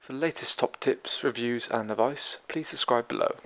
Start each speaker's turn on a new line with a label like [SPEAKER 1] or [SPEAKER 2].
[SPEAKER 1] For the latest top tips, reviews and advice, please subscribe below.